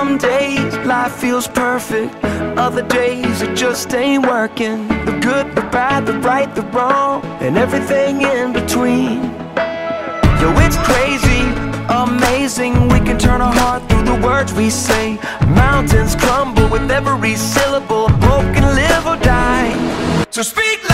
Some days life feels perfect, other days it just ain't working. The good, the bad, the right, the wrong, and everything in between. Yo, it's crazy, amazing. We can turn our heart through the words we say. Mountains crumble with every syllable. Hope can live or die. So speak.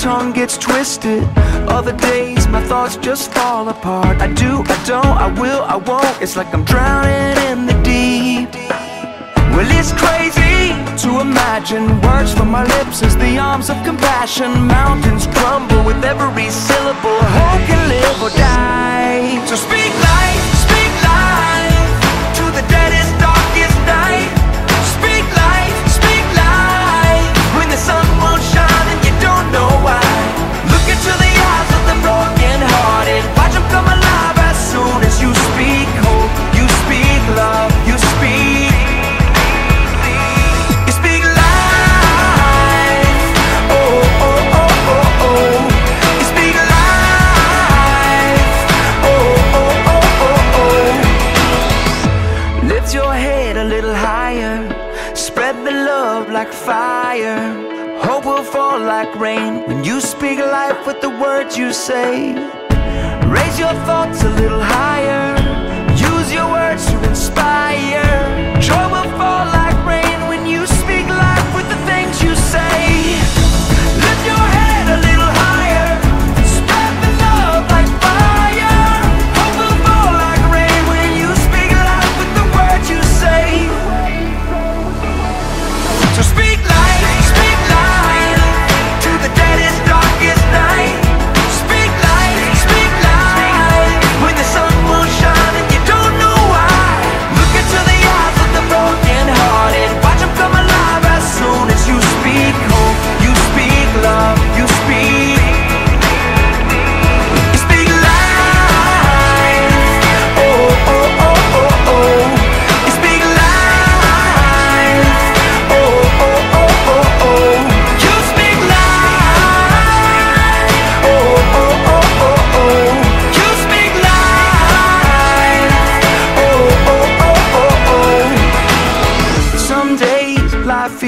tongue gets twisted. Other days my thoughts just fall apart. I do, I don't, I will, I won't. It's like I'm drowning in the deep. Well it's crazy to imagine Words from my lips as the arms of compassion. Mountains crumble with every syllable. Spread the love like fire. Hope will fall like rain when you speak life with the words you say. Raise your thoughts a little higher.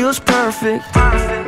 feels perfect. perfect.